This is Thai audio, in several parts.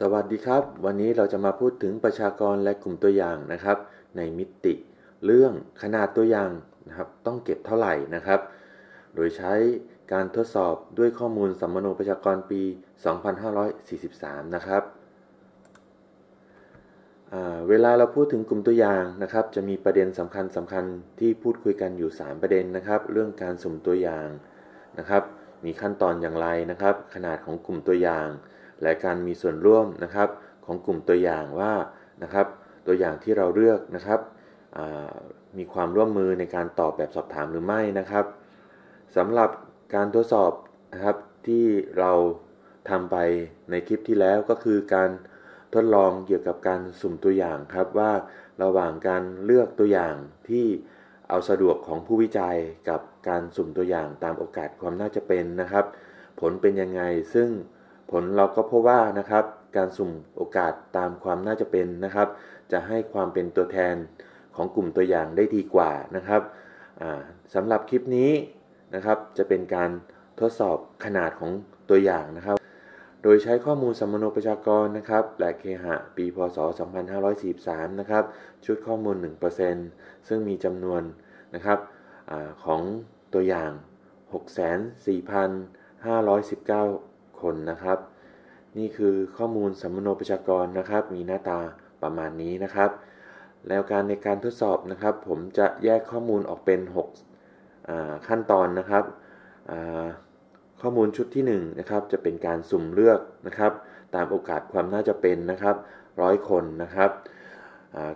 สวัสดีครับ วันนี้เราจะมาพูดถึงประชากรและกลุ่มตัวอย่างนะครับ ในมิติ เรื่องขนาดตัวอย่างนะครับ ต้องเก็บเท่าไหร่นะครับ โดยใช้การทดสอบด้วยข้อมูลสัมมโนประชากรปี 2543 นะครับเวลาเราพูดถึงกลุ่มตัวอย่างนะครับ จะมีประเด็นสำคัญสำคัญที่พูดคุยกันอยู่ 3 ประเด็นนะครับ เรื่องการสุ่มตัวอย่างนะครับ มีขั้นตอนอย่างไรนะครับ ขนาดของกลุ่มตัวอย่าง และการมีส่วนร่วมนะครับของกลุ่มตัวอย่างว่านะครับตัวอย่างที่เราเลือกนะครับมีความร่วมมือในการตอบแบบสอบถามหรือไม่นะครับสำหรับการทดสอบนะครับที่เราทำไปในคลิปที่แล้วก็คือการทดลองเกี่ยวกับการสุ่มตัวอย่างครับว่าระหว่างการเลือกตัวอย่างที่เอาสะดวกของผู้วิจัยกับการสุ่มตัวอย่างตามโอกาสความน่าจะเป็นนะครับ ผลเป็นยังไงซึ่ง ผลเราก็พบว่านะครับการสุ่มโอกาสตามความน่าจะเป็นนะครับ จะให้ความเป็นตัวแทนของกลุ่มตัวอย่างได้ดีกว่านะครับสำหรับคลิปนี้นะครับจะเป็นการทดสอบขนาดของตัวอย่างนะครับ โดยใช้ข้อมูลสัมมโนประชากรนะครับและเคหะปีพศ 2543 นะครับชุดข้อมูล 1%ซึ่งมีจำนวนนะครับอของตัวอย่าง 64,519 คนนะครับ นี่คือข้อมูลสัมมโนประชากรนะครับ มีหน้าตาประมาณนี้นะครับ แล้วการในการทดสอบนะครับ ผมจะแยกข้อมูลออกเป็น6ขั้นตอนนะครับข้อมูลชุดที่1นะครับจะเป็นการสุ่มเลือกนะครับ ตามโอกาสความน่าจะเป็นนะครับร้อยคนนะครับ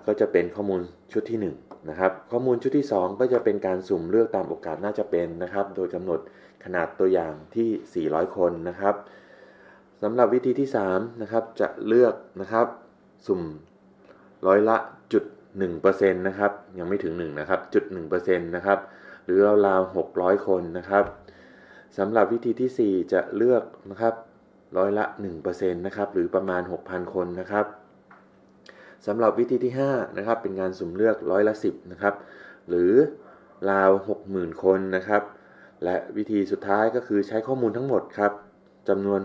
ก็จะเป็นข้อมูลชุดที่ 1 นะครับ ข้อมูลชุดที่ 2 ก็จะเป็นการสุ่มเลือกตามโอกาสน่าจะเป็นนะครับ โดยกำหนดขนาดตัวอย่างที่ 400 คนนะครับสำหรับวิธีที่3นะครับจะเลือกนะครับสุ่มร้อยละจุด1%นะครับยังไม่ถึง 1 นะครับจุด1%นะครับหรือราวๆ600 คนนะครับสำหรับวิธีที่ 4 จะเลือกนะครับร้อยละ1%นะครับหรือประมาณ 6,000 คนนะครับ สำหรับวิธีที่5นะครับเป็นงานสุ่มเลือกร้อยละ 10นะครับหรือราว 60,000 คนนะครับ และวิธีสุดท้ายก็คือใช้ข้อมูลทั้งหมดครับจำนวน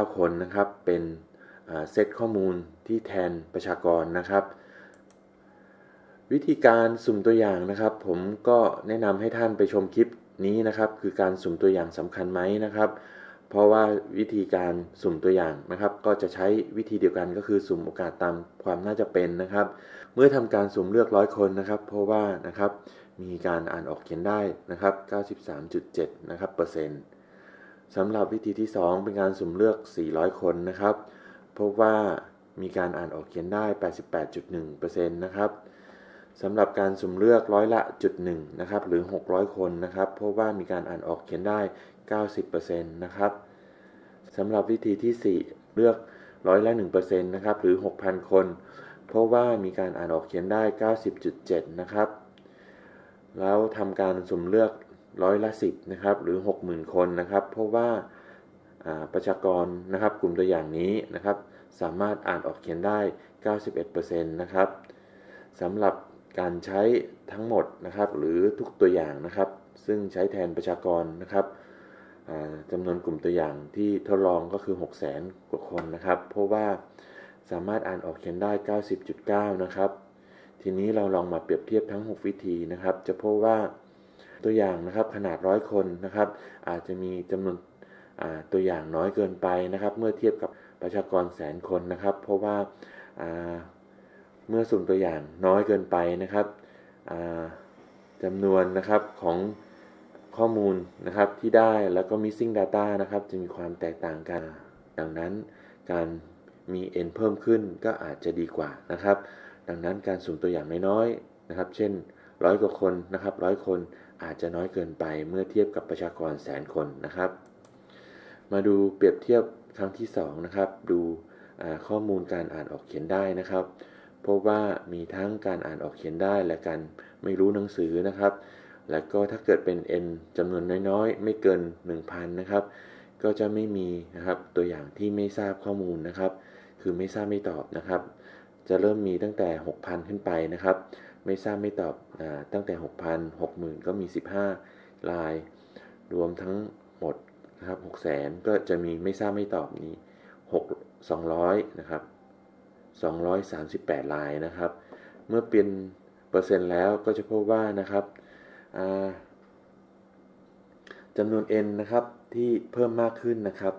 604,519 คนนะครับ เป็นเซตข้อมูลที่แทนประชากรนะครับ วิธีการสุ่มตัวอย่างนะครับ ผมก็แนะนำให้ท่านไปชมคลิปนี้นะครับ คือการสุ่มตัวอย่างสำคัญไหมนะครับ เพราะว่าวิธีการสุ่มตัวอย่างนะครับ ก็จะใช้วิธีเดียวกันก็คือสุ่มโอกาสตามความน่าจะเป็นนะครับ เมื่อทำการสุ่มเลือกร้อยคนนะครับ เพราะว่านะครับมีการอ่านออกเขียนได้นะครับ 93.7นะครับเปอร์เซ็นต์สำหรับวิธีที่ 2 เป็นการสุ่มเลือก 400 คนนะครับพบว่ามีการอ่านออกเขียนได้ 88.1%นะครับ สำหรับการสุ่มเลือกร้อยละจุดหนึ่งนะครับหรือ 600 คนนะครับเพราะว่ามีการอ่านออกเขียนได้ 90%นะครับสำหรับวิธีที่ 4 เลือกร้อยละ1%นะครับหรือ 6,000 คนเพราะว่ามีการอ่านออกเขียนได้ 90.7 นะครับ แล้วทำการสุ่มเลือกร้อยละ10นะครับหรือ 60,000 คนนะครับเพราะว่าประชากรนะครับกลุ่มตัวอย่างนี้นะครับ สามารถอ่านออกเขียนได้ 91%นะครับสำหรับ การใช้ทั้งหมดนะครับ หรือทุกตัวอย่างนะครับ ซึ่งใช้แทนประชากรนะครับจำนวนกลุ่มตัวอย่างที่ทดลองก็คือ6 0 0 0 0 0กว่าคนนะครับ เพราะว่าสามารถอ่านออกเขียนได้ 90.9 นะครับ ทีนี้เราลองมาเปรียบเทียบทั้ง 6 วิธีนะครับ จะพบว่าตัวอย่างนะครับขนาดร้อยคนนะครับ อาจจะมีจำนวนตัวอย่างน้อยเกินไปนะครับ เมื่อเทียบกับประชากรแสนคนนะครับ เพราะว่า เมื่อสุ่มตัวอย่างน้อยเกินไปนะครับจำนวนนะครับของข้อมูลนะครับที่ได้แล้วก็ missing data นะครับจะมีความแตกต่างกัน ดังนั้นการมี n เพิ่มขึ้นก็อาจจะดีกว่านะครับ ดังนั้นการสุ่มตัวอย่างน้อยๆนะครับ เช่นร้อยกว่าคนนะครับร้อยคนอาจจะน้อยเกินไปเมื่อเทียบกับประชากรแสนคนนะครับ มาดูเปรียบเทียบครั้งที่2นะครับ ดูข้อมูลการอ่านออกเขียนได้นะครับ พบว่ามีทั้งการอ่านออกเขียนได้และการไม่รู้หนังสือนะครับ และก็ถ้าเกิดเป็น n จำนวนน้อยๆ ไม่เกิน 1,000 นะครับ ก็จะไม่มีนะครับตัวอย่างที่ไม่ทราบข้อมูลนะครับ คือไม่ทราบไม่ตอบนะครับ จะเริ่มมีตั้งแต่ 6,000 ขึ้นไปนะครับ ไม่ทราบไม่ตอบอตั้งแต่ 6,000 60,000 ก็มี 15 ลาย รวมทั้งหมดนะครับ6 0 0 0 0ก็จะมีไม่ทราบไม่ตอบนี้ 6 200 นะครับ 238 ลายนะครับ เมื่อเป็นเปอร์เซ็นต์แล้วก็จะพบว่านะครับจำนวน n นะครับที่เพิ่มมากขึ้นนะครับ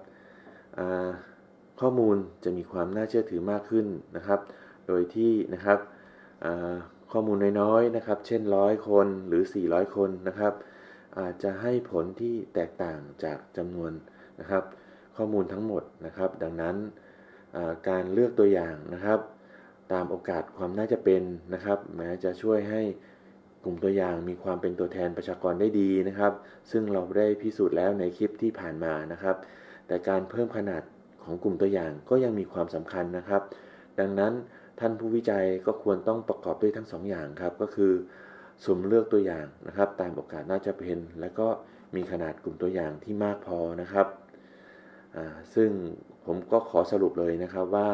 ข้อมูลจะมีความน่าเชื่อถือมากขึ้นนะครับ โดยที่นะครับข้อมูลน้อยๆนะครับ เช่นร้อยคนหรือ 400 คนนะครับ อาจจะให้ผลที่แตกต่างจากจำนวนนะครับ ข้อมูลทั้งหมดนะครับ ดังนั้น การเลือกตัวอย่างนะครับ ตามโอกาสความน่าจะเป็นนะครับ แม้จะช่วยให้กลุ่มตัวอย่างมีความเป็นตัวแทนประชากรได้ดีนะครับ ซึ่งเราได้พิสูจน์แล้วในคลิปที่ผ่านมานะครับ แต่การเพิ่มขนาดของกลุ่มตัวอย่างก็ยังมีความสำคัญนะครับ ดังนั้นท่านผู้วิจัยก็ควรต้องประกอบด้วยทั้ง2ออย่างครับก็คือสุ่มเลือกตัวอย่างนะครับ ตามโอกาสน่าจะเป็น และก็มีขนาดกลุ่มตัวอย่างที่มากพอนะครับ ซึ่งผมก็ขอสรุปเลยนะครับว่า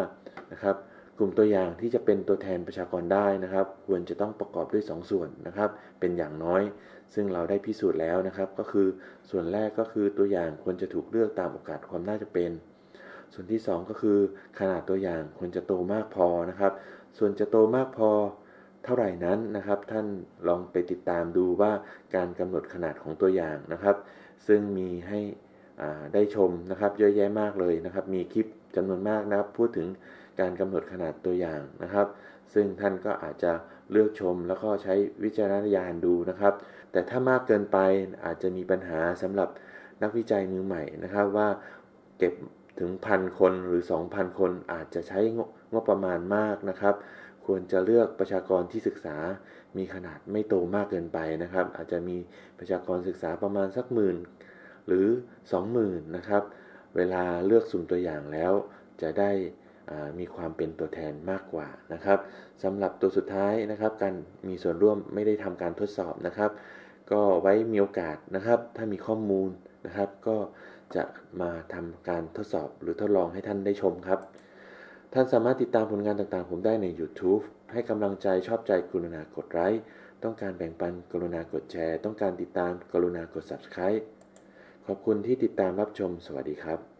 นะครับกลุ่มตัวอย่างที่จะเป็นตัวแทนประชากรได้นะครับ ควรจะต้องประกอบด้วย 2สส่วนนะครับ เป็นอย่างน้อย ซึ่งเราได้พิสูจน์แล้วนะครับ ก็คือส่วนแรกก็คือตัวอย่างควรจะถูกเลือกตามโอกาสความน่าจะเป็น ส่วนที่ 2 ก็คือขนาดตัวอย่างควรจะโตมากพอนะครับ ส่วนจะโตมากพอเท่าไหร่นั้นนะครับ ท่านลองไปติดตามดูว่าการกำหนดขนาดของตัวอย่างนะครับ ซึ่งมีให้ ได้ชมนะครับเยอะแยะมากเลยนะครับ มีคลิปจำนวนมากนะครับพูดถึงการกำหนดขนาดตัวอย่างนะครับ ซึ่งท่านก็อาจจะเลือกชมแล้วก็ใช้วิจารณญาณดูนะครับ แต่ถ้ามากเกินไปอาจจะมีปัญหาสำหรับนักวิจัยมือใหม่นะครับว่าเก็บถึงพันคนหรือ 2,000 คนอาจจะใช้งบประมาณมากนะครับ ควรจะเลือกประชากรที่ศึกษามีขนาดไม่โตมากเกินไปนะครับ อาจจะมีประชากรศึกษาประมาณสักหมื่น หรือ 20,000นะครับ เวลาเลือกสุ่มตัวอย่างแล้ว จะได้มีความเป็นตัวแทนมากกว่านะครับสำหรับตัวสุดท้ายนะครับ การมีส่วนร่วมไม่ได้ทำการทดสอบนะครับ ก็ไว้มีโอกาสนะครับ ถ้ามีข้อมูลนะครับ ก็จะมาทำการทดสอบหรือทดลองให้ท่านได้ชมครับ ท่านสามารถติดตามผลงานต่างๆ ผมได้ใน YouTube ให้กำลังใจชอบใจกรุณากดไลค์ต้องการแบ่งปันกรุณากดแชร์ ต้องการติดตามกรุณากด Subscribe ขอบคุณที่ติดตามรับชม สวัสดีครับ